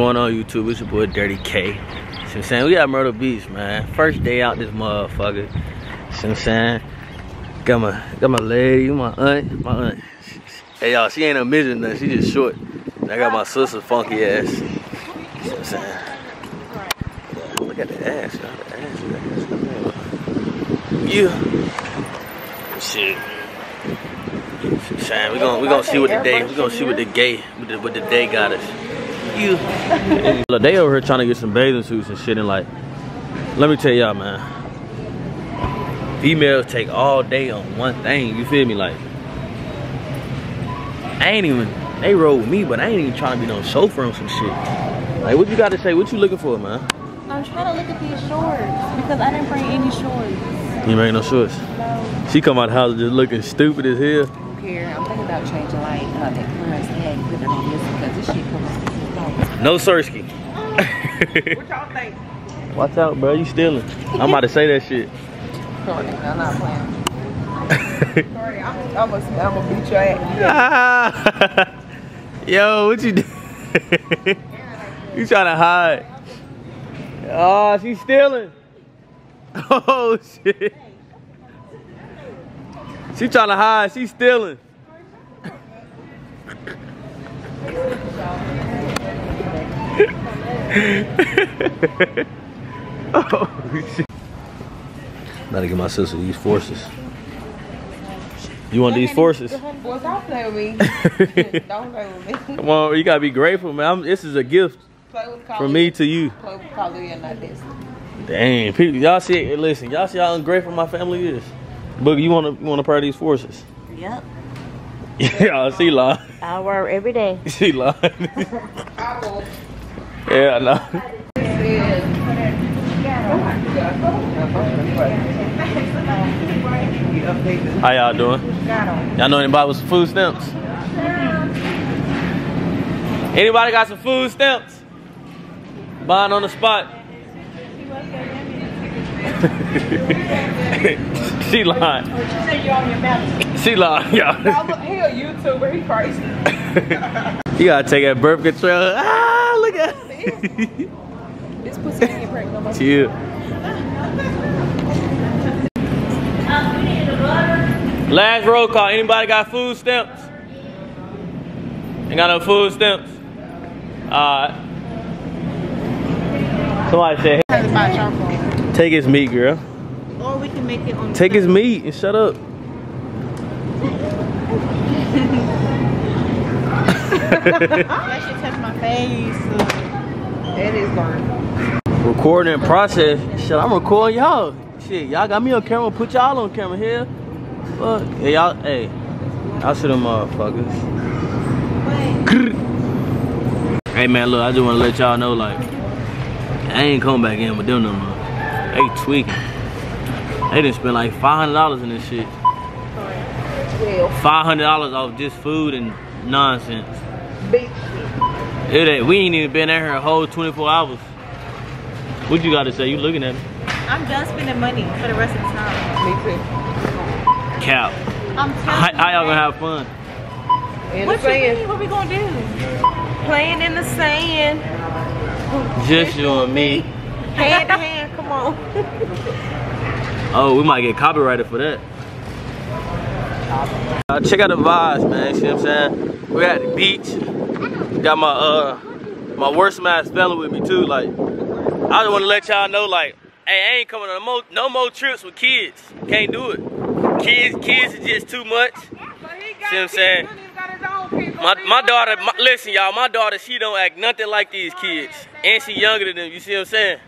going on YouTube? It's your boy Dirty K. See I'm saying? We got Myrtle Beach, man. First day out this motherfucker. See I'm saying? Got my got my lady, my aunt, my aunt. Hey y'all, she ain't a midget nothing, she just short. I got my sister funky ass. See what I'm saying? Look at the ass, y'all. The ass, Yeah. Shit. Saying we gonna we gonna see what the day we gonna see what the gay what the, what the day got us. You. Look, they over here trying to get some bathing suits and shit and like. Let me tell y'all, man. Females take all day on one thing. You feel me? Like, I ain't even. They roll with me, but I ain't even trying to be no chauffeur on some shit. Like, what you got to say? What you looking for, man? I'm trying to look at these shorts because I didn't bring any shorts. You bring no shorts? No. She come out the house just looking stupid as hell. Here, I'm thinking about changing like uh, that clearance tag, putting it on this because this shit comes. No Sersky. What y'all think? Watch out, bro. You stealing. I'm about to say that shit. Sorry, I'm not playing. Sorry, I'm, gonna I'm. Ah. Yo, what you do? you trying to hide? Oh, she's stealing. Oh shit. She trying to hide. She's stealing. Oh shit. Gotta get my sister these forces. You want these forces? Boy, don't play with me. don't play with me. Come on, you gotta be grateful, man. I'm, this is a gift Play with Kalia. from me to you. Play with Kalia, not this. Dang, people, y'all see, hey, listen, y'all see how ungrateful my family is. Boogie, you wanna you wanna part of these forces? Yep. yeah, I see, lying. I wear every day. She lying. Yeah, I know. How y'all doing? Y'all know anybody with some food stamps? Anybody got some food stamps? Buying on the spot. she lying. She said you on your. She lying, y'all. He a YouTuber. He crazy. You gotta take that birth control. Ah! This pussy ain't pregnant no more. Chill. Last roll call. Anybody got food stamps? Ain't got no food stamps? Alright. Somebody said, Have to buy charcoal. take his meat, girl. Or we can make it on. Take his meat and shut up. That shit touch my face. It is burn. Recording in process. Shit, I'm recording y'all. Shit, y'all got me on camera. Put y'all on camera here. Fuck. Hey, y'all, hey. Y'all see them motherfuckers. Hey man, look, I just wanna let y'all know, like, I ain't coming back in with them no more. They tweaking. They done spent like $500 in this shit. $500 off just food and nonsense. big. It ain't, we ain't even been at here a whole 24 hours. What you gotta say? You looking at me? I'm done spending money for the rest of the time. Me too. Cap. I'm telling how y'all gonna have fun? you. What you mean? What we gonna do? Playing in the sand, Just you and me. hand to hand. Come on. Oh, we might get copyrighted for that. Uh, check out the vibes, man. See what I'm saying? We're at the beach. Got my uh my worst mass fella with me too. Like, I just want to let y'all know, like, hey, I ain't coming on no more, no more trips with kids. Can't do it. Kids, kids is just too much. See what I'm saying? My, my daughter, my, listen y'all, my daughter, she don't act nothing like these kids. And she younger than them, you see what I'm saying?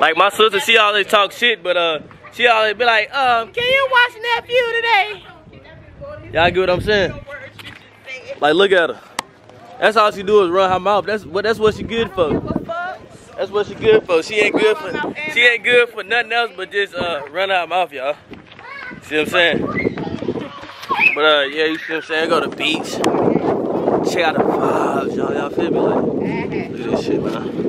Like my sister, she always talk shit, but uh, she always be like, um, can you watch nephew today? Y'all get what I'm saying? Like, look at her. That's all she do is run her mouth. That's what that's what she good for. That's what she good for. She ain't good for she ain't good for nothing else but just uh run her mouth, y'all. See what I'm saying? But uh, yeah, you see what I'm saying? Go to the beach. Check out the vibes, y'all. Y'all feel me? Like, look at this shit, man.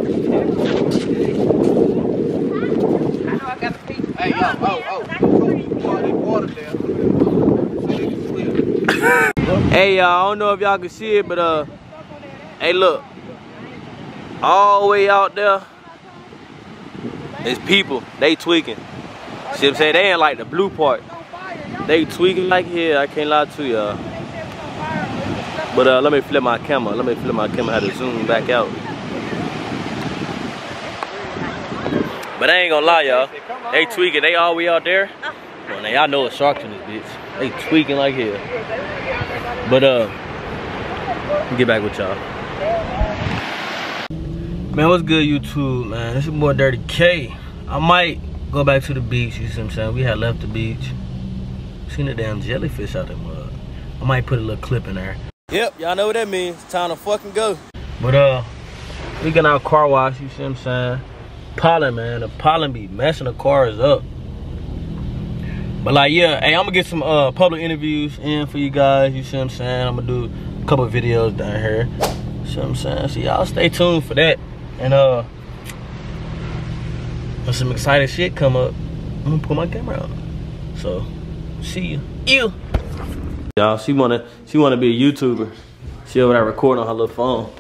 Hey, yo, oh, oh. Pour that water there. So they can swim. Hey y'all, I don't know if y'all can see it, but uh, hey look, all the way out there, it's people. They tweaking. See what I'm saying? They ain't like the blue part. They tweaking like here. I can't lie to y'all. But uh, let me flip my camera. Let me flip my camera. How to zoom back out. But I ain't gonna lie, y'all. They tweaking. They all the way out there. Well, now y'all know it's sharks in this bitch. They tweaking like here. But uh, get back with y'all. Man, what's good, YouTube, man? This is more Dirty K. I might go back to the beach, you see what I'm saying? We had left the beach. Seen a damn jellyfish out there mud. I might put a little clip in there. Yep, y'all know what that means. It's time to fucking go. But uh, we got our car wash, you see what I'm saying? Pollen, man. The pollen be messing the cars up. But like, yeah, hey, I'm gonna get some uh public interviews in for you guys. You see what I'm saying? I'm gonna do a couple videos down here. See what I'm saying? So y'all stay tuned for that. And uh, when some exciting shit come up, I'm gonna put my camera on. So, see you. You. Y'all, she wanna she wanna be a YouTuber. She over there recording on her little phone.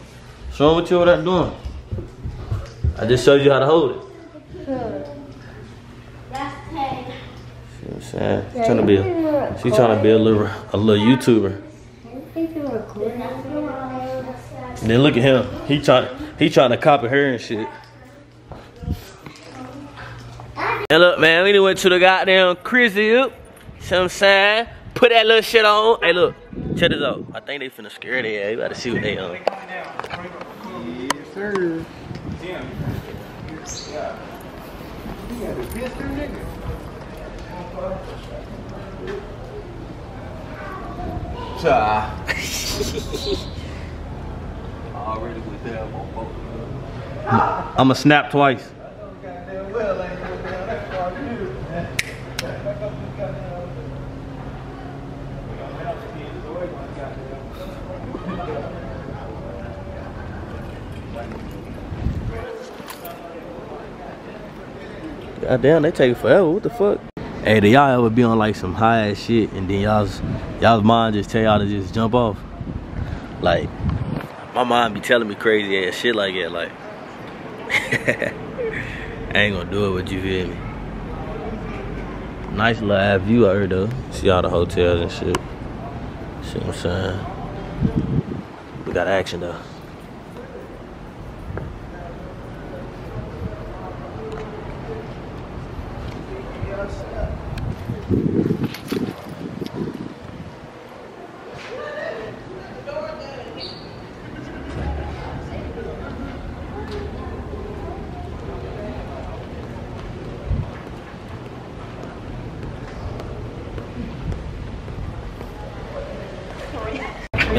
Show them what you over there doing. I just showed you how to hold it. See saying? She's trying to be a, she's trying to be a little a little YouTuber. Then look at him. He trying he trying to copy her and shit. And look, man, we done went to the goddamn crib. See what I'm saying? Put that little shit on. Hey, look, check this out. I think they finna scare their ass. You gotta see what they on. Uh, yes, sir. Cha. Already with them on both. I'ma snap twice. God damn, they take forever. What the fuck? Hey, do y'all ever be on like some high ass shit and then y'all's y'all's mind just tell y'all to just jump off? Like, my mind be telling me crazy ass shit like that. Like, I ain't gonna do it, but you feel me? Nice little ass view out here though. See all the hotels and shit. See what I'm saying? We got action though.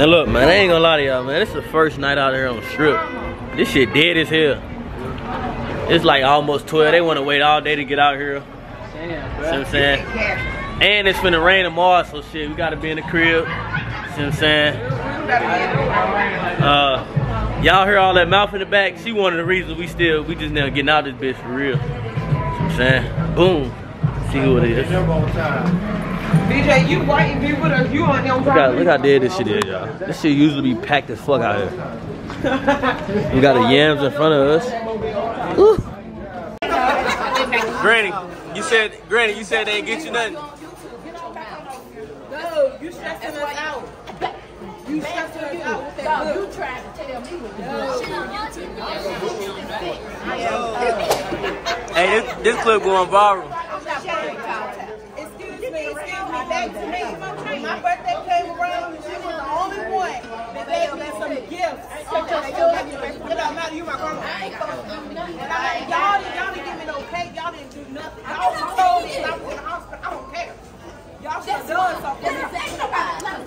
And look, man, I ain't gonna lie to y'all, man. This is the first night out here on the strip. This shit dead as hell. It's like almost 12. They wanna wait all day to get out here. See what I'm saying? And it's finna rain tomorrow, so shit, we gotta be in the crib. See what I'm saying? Uh, y'all hear all that mouth in the back? She one of the reasons we still, we just now getting out of this bitch for real. See what I'm saying? Boom. See who it is. DJ, you white and be with us. You on them Look how, look how dead this shit is, y'all. This shit usually be packed as fuck out here. We got the yams in front of us. Ooh. Granny, you said, Granny, you said they ain't get you nothing. No, you stressing us out. You stressing us out with that you tried to tell me what to do. Uh, hey, this, this clip going viral. Excuse me, excuse me, back to me. When my birthday came around, and she was the only one that gave me some gifts. It don't matter, you my grandma. And I, y'all didn't, y'all didn't give me no cake, y'all didn't do nothing. Y'all told me I was in the hospital. I don't care. Y'all should have done something.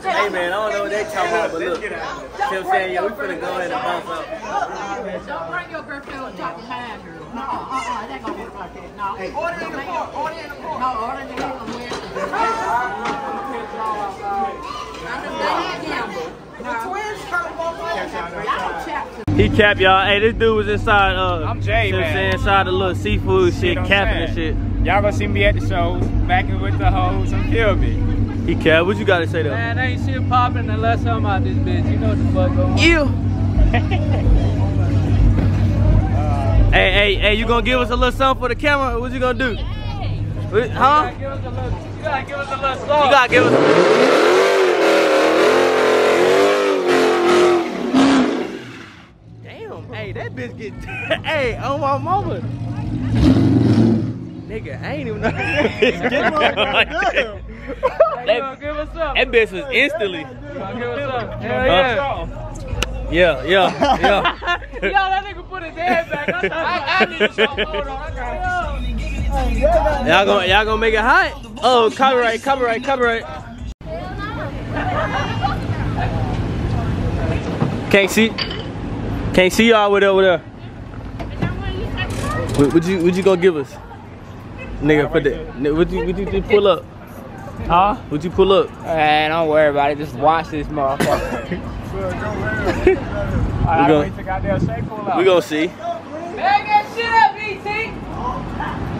Hey man, I don't know what they talking about, but look. See what I'm saying? Yeah, we finna go ahead and bounce out. Don't bring your girlfriend on top behind her. No, uh-uh, it ain't gonna work like that. No. Order in the car, order in the car. No, order in the hell and wear I'm the Diane Gamble. The twins trying to walk over. Y'all chaps He capped y'all. Hey, this dude was inside, uh, I'm Jay, see what I'm man. saying, inside the little seafood shit, what I'm capping and shit. Y'all gonna see me at the shows, backing with the hoes, and kill me. He capped. What you gotta say though? Man, ain't shit popping unless I'm out this bitch. You know what the fuck going on. You. Hey, hey, hey, you gonna give us a little something for the camera? What you gonna do? What- Huh? Give us a little, you gotta give us a little song. You gotta give us. Damn, hey, that bitch get. hey, on my mama. Nigga, I ain't even know. that, You give us some? that bitch was instantly. You give us some? Hell yeah. Yeah, yeah, yeah. Yo, that nigga Y'all gonna y'all gonna make it hot? Oh, copyright, copyright, copyright. Can't see, can't see y'all with over there. What, what you what you gonna give us? Nigga, put that. What you what you just pull up? Huh? What you pull up? Man, don't worry about it. Just watch this motherfucker. I We gotta gon- wait till goddamn Shay pull out. We gonna see. Bag that shit up, BT.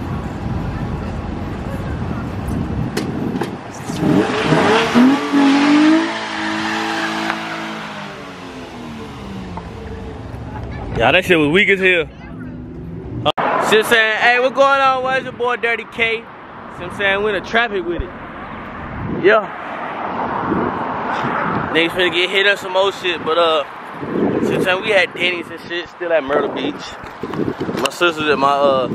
Yeah, that shit was weak as hell. Uh, shit saying, hey, what's going on? Where's your boy Dirty K? See what I'm saying? We're in the traffic with it. Yeah. Niggas finna get hit up some old shit, but uh, since then we had Denny's and shit still at Myrtle Beach. My sisters and my uh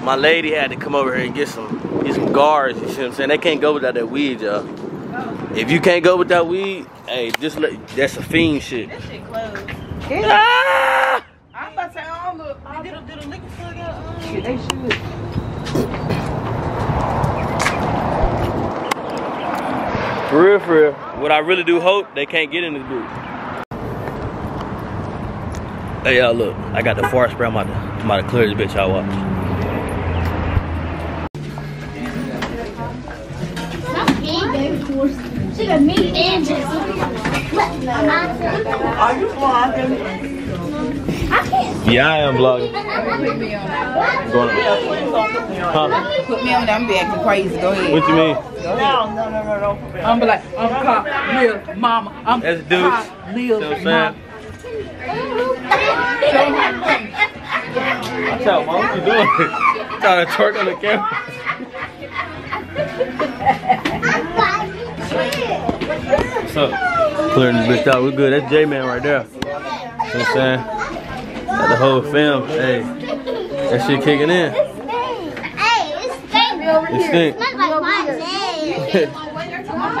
my lady had to come over here and get some get some guards, you see what I'm saying? They can't go without that weed, y'all. If you can't go with that weed, hey, just let that's a fiend shit. That shit closed. Ah! I'm about to say, I don't look. Did a, did a liquor store got, um, They should. For real, for real. What I really do hope they can't get in this booth. Hey y'all look, I got the fart spray. I'm about to, I'm about to clear this bitch. Y'all watch. She got me and. Are you vlogging? I can't. Yeah, I am vlogging. Going on. Huh? Put me on there, I'm be acting crazy. Go ahead. What you mean? No, no, no, no. I'm be like, I'm cop, real mama. I'm That's dudes. cop, real mama. Watch out, mom. What you doing? Trying to twerk on the camera. What's up? Clearing this bitch out. We're good. That's J-Man right there. See what I'm saying? Got the whole film. Hey, that shit kicking in. Hey, it's stank over It stink. Hey,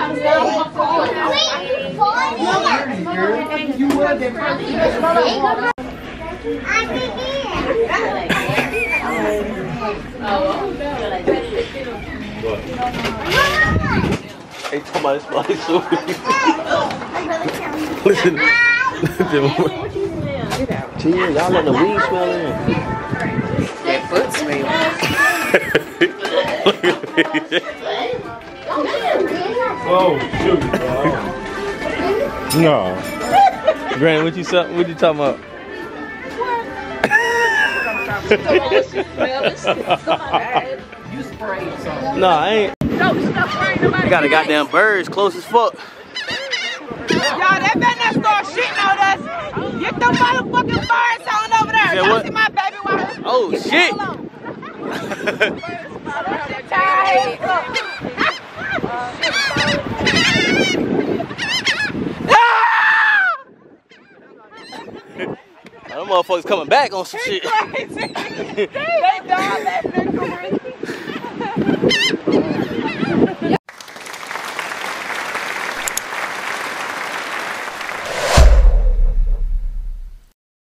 talking about this soup. Listen. Listen. Tia, y'all letting the weed smell in. That foot smell. Oh, shoot. No. Grant, what you what you talking about? You. No, I ain't. I got a goddamn birds close as fuck. Y'all, they better not start shitting on us. Get them motherfucking birds on over there. Y'all see my baby wife? Oh shit! Them motherfuckers coming back on some shit. They done that.